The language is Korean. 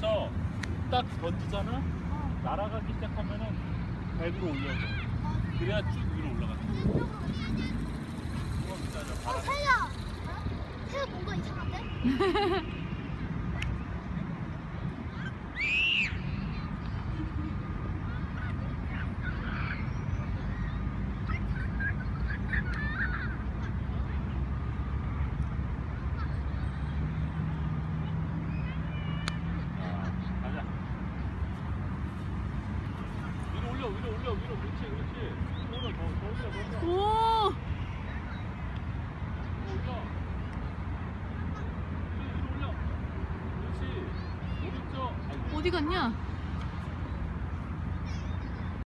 그래서 딱 던지잖아. 날아가기 시작하면은 배 위로 올려야 돼. 그래야 쭉 위로 올라가. 어, 바람. 태야. 태야 뭔가 이상한데? 아, 가자. 위로 올려, 위로. 그렇지, 그렇지. 더 올려, 더, 더 올려, 더 올려. 오! 더 올려. 위로 올려. 그렇지. 오른쪽. 어디 갔냐?